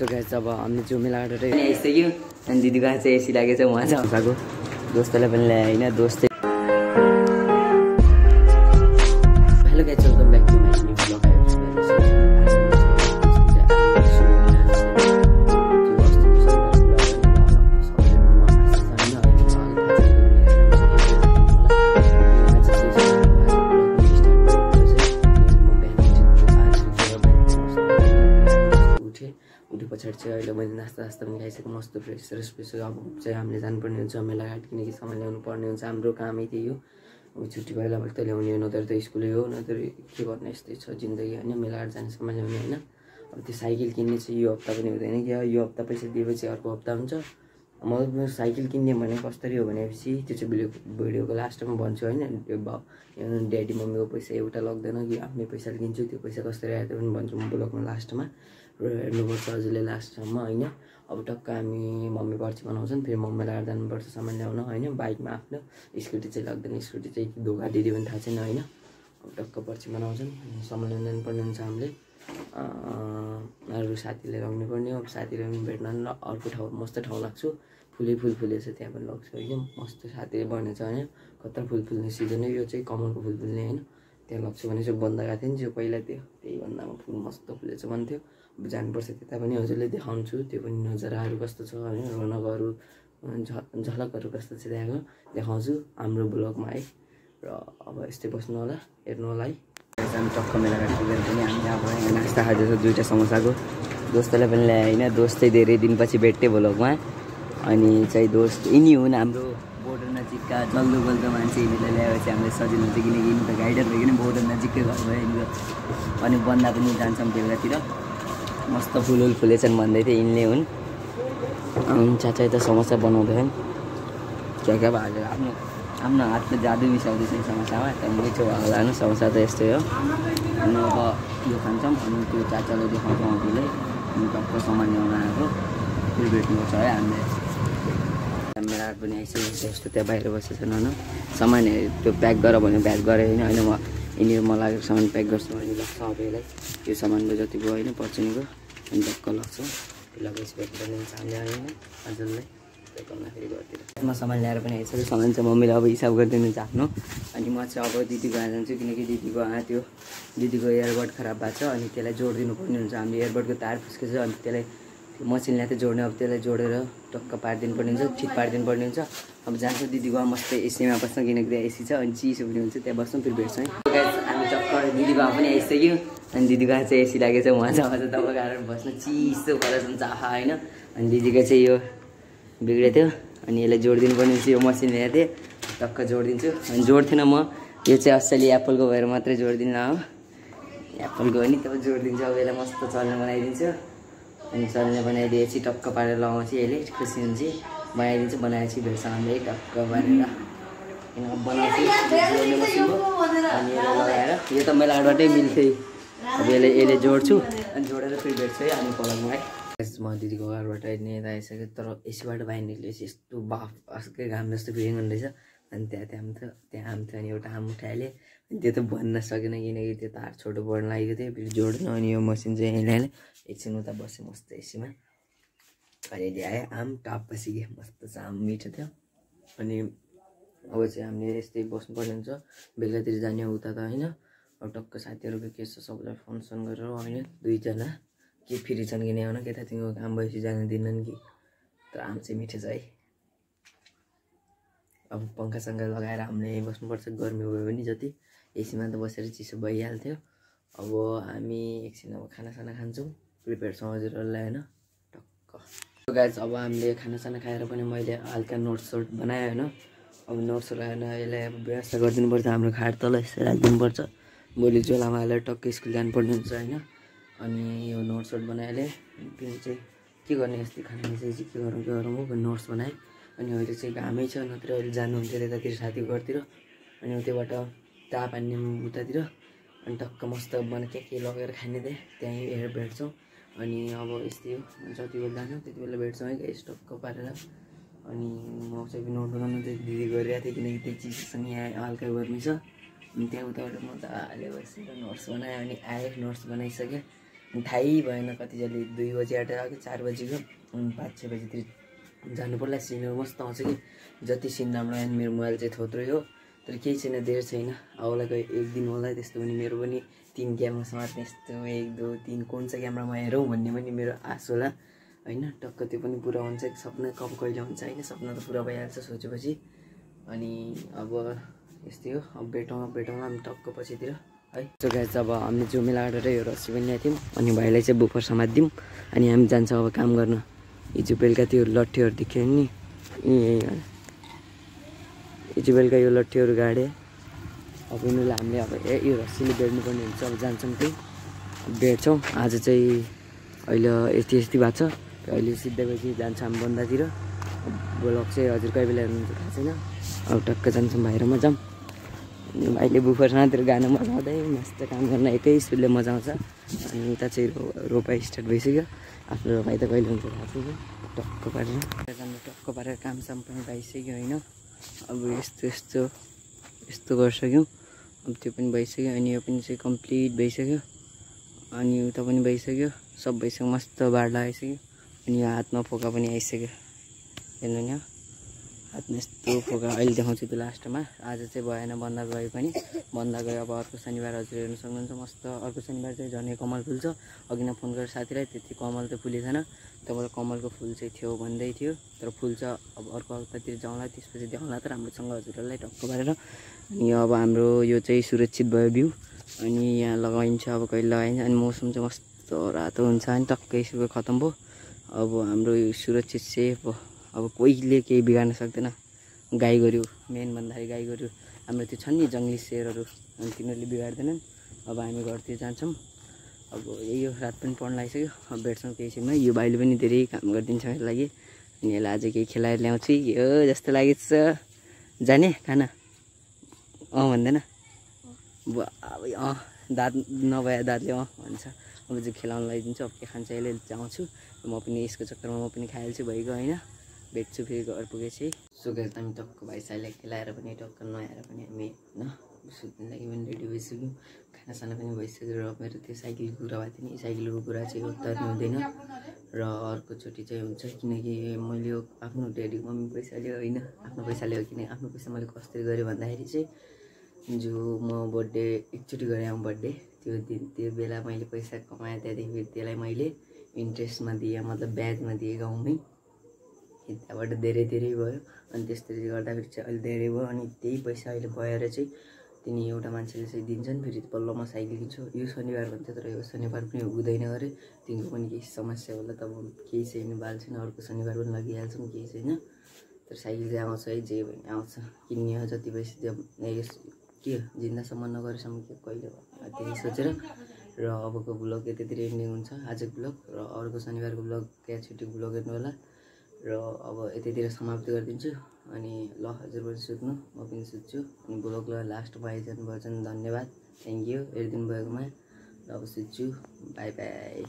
So guys अब हामी जो मेलाबाट आइसक्यो अनि दिदीको चाहिँ एसी लागेको छ उहाँ चाहिँ हँसाएको दोस्तलाई पनि ल्याए होइन? दोस्तै नास्ता नास्ता पनि खाइसकेँ मस्त फ्रेस फ्रेस अब चाहिँ हामीले जानुपर्ने हुन्छ मेलाघाट किनकि सामान ल्याउनु पर्ने हुन्छ हाम्रो कामै त्यही हो। अब छुट्टी बेला त ल्याउने नत्र त स्कुलै हो नत्र के गर्ने यस्तै छ जिन्दगी होइन? मेलाघाट जाने सामान ल्याउने होइन? अब त्यो साइकल किन्ने चाहिँ यो हप्ता पनि हुँदैन कि यो हप्ता पैसा दिएपछि अर्को हप्ता हुन्छ। मेरो साइकल किन्ने भने कसरी हो भनेपछि त्यो चाहिँ भिडियो भिडियोको लास्टमा भन्छु होइन? ड्याडी मम्मीको पैसा एउटा लाग्दैन कि आफ्नै पैसाले किन्छु त्यो पैसा कसरी आयो त्यो पनि भन्छु म ब्लगमा लास्टमा। र हेर्नुपर्छ हजुरले लास्टसम्म होइन? अब टक्क हामी मम्मी पर्ची बनाउँछन् फेरि मम्मीलाई आएर जानुपर्छ सामान ल्याउन होइन? बाइकमा आफ्नो स्कुटी चाहिँ लाग्दैन स्कुटी चाहिँ धोका दिदी पनि थाहा छैन होइन? अब टक्क पर्ची बनाउँछन् सामान ल्याउनु जानुपर्ने हुन्छ हामीले। अरू साथीलाई लगाउनु पर्ने अब साथीलाई पनि भेट्न अर्को ठाउँ मस्त ठाउँ लाग्छु। फुलै फुल फुलेछ त्यहाँ पनि लाग्छु होइन? मस्त साथीले भनेको छ होइन? कता फुल फुल्ने सिजन हो यो चाहिँ कमलको फुल फुल्ने होइन? त्यहाँ लग्छु भने चाहिँ बन्द गएको थियो नि जो पहिला त्यो त्यही भन्दामा फुल मस्त फुलेछ भन्थ्यो। जानुपर्छ त्यता पनि हजुरले देखाउँछु। त्यो पनि नजराहरू कस्तो छ होइन रौनकहरू झ झलकहरू कस्तो छ त्यहाँको देखाउँछु हाम्रो ब्लगमा है। र अब यस्तै बस्नु होला हेर्नु होला है। टक्क मेलाघाट पुगेर पनि हामी अब यहाँ नास्ता खाँदैछ दुइटा समोसाको। दोस्तलाई पनि ल्याएँ होइन। दोस्त चाहिँ धेरै दिनपछि भेट्थेँ ब्लगमा। अनि चाहिँ दोस्त यिनी हुन् हाम्रो बोर्डर नजिकका जल्दो बल्दो मान्छे। यिनीलाई ल्याएपछि हामीलाई सजिलो हुन्छ किनकि यिनी त गाइडर भयो किन बोर्डर नजिकै घर भयो यिनीको अनि बन्दा पनि जान्छौँ बेलुकातिर। मस्त फुलुल फुलेछन् भन्दै थियो यिनले हुन्। चाचा यता समोसा बनाउँदैछन्। क्या क्या हालेर आफ्नो आफ्नो हातले जादु मिसाउँदैछ यो समोसामा त्यहाँ मिठो भएको लानु समोसा त यस्तै हो। अनि अब यो खान्छौँ अनि त्यो चाचालाई देखाउँछौँ हजुरलाई अनि टक्क सामान ल्याउन आएको। फेरि भेट्नुपर्छ है हामीले। मेरो पनि आइसकेको यस्तो त्यहाँ बाहिर बसेको छ न सामानहरू त्यो प्याक गर भने प्याक गरेँ होइन? होइन म यिनीहरू मलाई लागेको सामान प्याक गर्छु भने लाग्छ अब यसलाई। यो सामानको जति भयो होइन पर्चिनीको। अनि टक्क लाग्छ लगाएपछि गर्ने हुन्छ हामीले घरतिर। म सामान ल्याएर पनि आइसक्यो सामान चाहिँ मम्मीले अब हिसाब गरिदिनुहुन्छ आफ्नो अनि म चाहिँ अब दिदीको यहाँ जान्छु किनकि दिदीको त्यो दिदीको इयरबड खराब भएको छ। अनि त्यसलाई जोडिदिनु पर्ने हुन्छ। हामीले इयरबडको तार फुस्केछ। अनि त्यसलाई मसिनलाई त जोड्ने अब त्यसलाई जोडेर टक्क पारिदिनु पर्ने हुन्छ ठिक पारिदिनु पर्ने हुन्छ। अब जान्छ दिदीको मस्तै एसीमा बस्छ किनकि त्यहाँ एसी छ अनि चिसो पनि हुन्छ त्यहाँ बस्छौँ फेरि भेट्छौँ हामी टक्क दिदीको पनि आइसक्यो अनि दिदीको चाहिँ एसी लागेको छ उहाँ चाहिँ अझ तपाईँको आएर बस्न चिसो परेर हुन्छ आहा होइन। अनि दिदीको चाहिँ यो बिग्रेको थियो अनि यसलाई जोडिदिनु पर्ने हुन्छ यो मसिन ल्याएको थिएँ टक्क जोडिदिन्छु। अनि जोड्थिनँ म यो चाहिँ असली एप्पलको भएर मात्रै जोडिदिनु हो। एप्पलको हो नि तब जोडिदिन्छु अब यसलाई मस्त चल्ने बनाइदिन्छु। अनि चल्ने बनाइदिएपछि टक्क पारेर लगाउँछु यसले। खुसी हुन्छ। बनाइदिन्छु बनाएपछि हामीले टक्क पारेर। किन बनाउँछु? अनि यसलाई लगाएर। यो त मैले आडबाटै मिल्थ्यो अब यसले यसले जोड्छु। अनि जोडेर फेरि भेट्छु है। हामी पलङमा है। म दिदीको घरबाट लिएर आइसकेँ। तर एसीबाट बाहिर निक्लेपछि यस्तो बाफ अस्कै घाम जस्तो फिलिङ हुँदैछ अनि त्यहाँ त्यहाँ थियो त्यहाँ आम थियो अनि एउटा आम उठाइहालेँ अनि त्यो त भन्न सकेन किनकि त्यो तार छोटो पर्न लागेको थियो। फेरि जोड्नु। अनि यो मसिन चाहिँ यहीँ ल्याएँ। एकछिन उता बसेँ मस्त एसीमा अनि ल्याएँ आम टाप बसिगेँ मस्त आम मिठो थियो। अनि अब चाहिँ हामीले यस्तै बस्नुपर्ने हुन्छ। बेलुकातिर जाने उता त होइन। अब टक्क साथीहरूको के छ सबैलाई फोन सोन गरेर होइन दुईजना। के फ्री छन् कि आउन? केटा तिमीको काम भएपछि जानु दिन्नन् कि? तर आम चाहिँ मिठो छ है। अब पङ्खासङ्खा लगाएर हामीले बस्नुपर्छ। गर्मी भयो भने जति। एसीमा त बसेर चिसो भइहाल्थ्यो। अब हामी एकछिन अब खानासाना खान्छौँ। प्रिपेयर छौँ हजुरहरूलाई होइन। टक्क। गाइज अब हामीले खानासाना खाएर पनि मैले हल्का नोट्स सोट बनाएँ होइन। अब नोट्सहरू आएन यसलाई अब व्यवस्था गरिदिनुपर्छ हाम्रो खाट तल यसो राखिदिनुपर्छ। भोलि झोलामा हालेर टक्क स्कुल जानुपर्ने हुन्छ होइन। अनि यो नोट्सहरू बनाइहालेँ फेरि चाहिँ के गर्ने यस्तै खाना चाहिँ के गरौँ के गरौँ हो नोट्स बनाएँ। अनि अहिले चाहिँ घामै छ नत्र अहिले जानुहुन्थ्यो त्यतातिर साथीको घरतिर अनि त्योबाट ताप हान्ने उतातिर। अनि टक्क मस्त बना के के लगेर खाने थिएँ त्यहीँ हेरेर भेट्छौँ। अनि अब यस्तै हो। जति बेला जानु त्यति बेला भेट्छौँ है गाइस टक्क पारेर अनि म चाहिँ नोट बनाउनु चाहिँ दिदी गरिरहेको थिएँ किनकि त्यो चिजसँग यहाँ हल्का गर्मी छ। अनि त्यहाँ उताबाट मजाले बसेर नोट्स बनाएँ अनि आएँ नोट्स बनाइसकेँ। थाहै भएन कति जहिले दुई बजी आएर आएको चार बजीको। अनि पाँच छ बजीतिर जानु पर्ला। सिनहरू मस्त आउँछ कि। जति सिन राम्रो आयो मेरो मोबाइल चाहिँ थोत्रै हो। तर केही छैन धेरै छैन। आउलाको एक दिन होला त्यस्तो पनि मेरो पनि तिन क्यामेरा समात्ने यस्तो एक दुई तिन कुन चाहिँ क्यामेरामा हेरौँ भन्ने पनि मेरो आश होला। होइन टक्क त्यो पनि पुरा हुन्छ सपना कब कहिले हुन्छ होइन सपना त पुरा भइहाल्छ सोचेपछि। अनि अब यस्तै हो अब भेटौँ भेटौँ हामी टक्क पछितिर। है। सो गाइस अब हामीले जुमेला काटेर यो रस्सी पनि ल्याएको थियौँ अनि भाइलाई चाहिँ बुफर समातिदिउँ। अनि हामी जान्छौँ अब काम गर्न। हिजो बेलुका त्यो लट्ठीहरू देख्यो नि। यहीँ हिजो बेलुका यो लट्ठीहरू गाडे। अब यिनीहरूलाई हामीले अब ए यो रस्सीले बेड्नुपर्ने हुन्छ अब जान्छौँ त्यही। भेट्छौँ आज चाहिँ अहिले यति यति भएको छ। अहिले सिधै गएपछि जान्छ हामी बन्दातिर। ब्लग चाहिँ हजुर कहिले बेला हेर्नुहुन्छ थाहा छैन। अब टक्क जान्छौँ बाहिर मजाम भाइले बुफर सानातिर गाना मजा आउँदै मस्त काम गर्न एकै स्पिडले मजा आउँछ। अनि उता चाहिँ रो रोपाइ स्टार्ट भइसक्यो। आफ्नो रोपाइ त कहिले हुन्छ थाहा छैन। टक्क पारेर टक्क पारेर कामसाम पनि भइसक्यो होइन। अब यस्तो यस्तो यस्तो गरिसक्यौँ। अब त्यो पनि भइसक्यो अनि यो पनि चाहिँ कम्प्लिट भइसक्यो। अनि उता पनि भइसक्यो सब भइसक्यो मस्त बाढ लगाइसक्यो अनि यो हातमा फोका पनि आइसक्यो। हेर्नु नि हातमा यस्तो फोका अहिले देखाउँछु त्यो लास्टमा। आज चाहिँ भएन बन्दा गयो पनि। बन्दा गयो। अब अर्को शनिबार हजुर हेर्नु सक्नुहुन्छ। मस्त अर्को शनिबार चाहिँ झन् कमल फुल्छ अघि नै फोन गरेर साथीलाई त्यति कमल त फुलेको छैन तपाईँलाई कमलको फुल चाहिँ थियो भन्दै थियो। तर फुल्छ अब अर्को हप्तातिर जाउँला त्यसपछि देखाउँला त राम्रोसँग हजुरहरूलाई टक्क पारेर अनि अब हाम्रो यो चाहिँ सुरक्षित भयो बिउ अनि यहाँ लगाइन्छ अब कहिले लगाइन्छ? अनि मौसम चाहिँ मस्तो रातो हुन्छ। अनि टक्कै सुरु खतम भयो। अब हाम्रो सुरक्षित सेफ भयो। अब कोहीले केही बिगार्न सक्दैन। गाई गोरु मेन भन्दाखेरि गाई गोरु। हाम्रो त्यो छन् नि जङ्गली सेरहरू अनि तिनीहरूले बिगार्दैनन्। अब हामी घरतिर जान्छौँ। अब यही हो रात पनि पढ्न लागिसक्यो। अब भेट्छौँ केही छैन यो भाइले पनि धेरै काम गरिदिन्छ मेरो लागि। अनि यसलाई आज केही खेलाएर ल्याउँछु। यो जस्तो लागेको जाने खाना? अँ भन्दैन। अब अँ दाँत नभए दाँतले अँ भन्छ। अब चाहिँ खेलाउनु लगाइदिन्छु अब के खान्छ यसले आउँछु म पनि यसको चक्करमा म पनि खाइहाल्छु। भइगयो होइन। भेट्छु फेरि घर पुगेपछि। सुकेर त हामी टक्क भाइसाईलाई खेलाएर पनि टक्क नआएर पनि हामी होइन सुत्ने लागि पनि रेडी भइसक्यौँ। खानासाना पनि भइसक्यो र मेरो त्यो साइकलको कुरा भएको थियो नि साइकलको कुरा चाहिँ उत्तार्नु हुँदैन। र अर्कोचोटि चाहिँ हुन्छ किनकि मैले आफ्नो ड्याडी मम्मी पैसाले होइन आफ्नो पैसाले हो किन आफ्नो पैसा मैले कसरी गरेँ भन्दाखेरि चाहिँ जो म बर्थडे एकचोटि गरेँ आउँ बर्थडे त्यो दिन त्यो बेला मैले पैसा कमाएँ त्यहाँदेखि त्यसलाई मैले इन्ट्रेस्टमा दिएँ मतलब ब्याजमा दिएँ गाउँमै। त्यहाँबाट धेरै धेरै भयो। अनि त्यसरी गर्दाखेरि चाहिँ अहिले धेरै भयो अनि त्यही पैसा अहिले भएर चाहिँ तिनी एउटा मान्छेले चाहिँ दिन्छन् फेरि पल्लो म साइकल किन्छु। यो शनिबार भन्छ तर यो शनिबार पनि हुँदैन अरे। तिनको पनि केही समस्या होला तब केही छैन बाल छैन अर्को शनिबार पनि लगिहाल्छौँ केही छैन तर साइकल चाहिँ आउँछ है जे भने आउँछ। किन्ने हो जति पैसा यस के जिन्दासम्म नगरेसम्म के कहिले त्यही सोचेर। र अबको ब्लग यतातिर एन्डिङ हुन्छ। आजको ब्लग र अर्को शनिबारको ब्लग त्यहाँ छुट्टीको ब्लग हेर्नु होला। र अब यतैतिर समाप्ति गरिदिन्छु अनि ल हजुर पनि सुत्नु म पनि सुत्छु अनि ब्लगलाई लास्टमा आइजानु भएछ धन्यवाद थ्याङ्क यू हेरिदिनु भएकोमा ल अब सुत्छु बाई बाई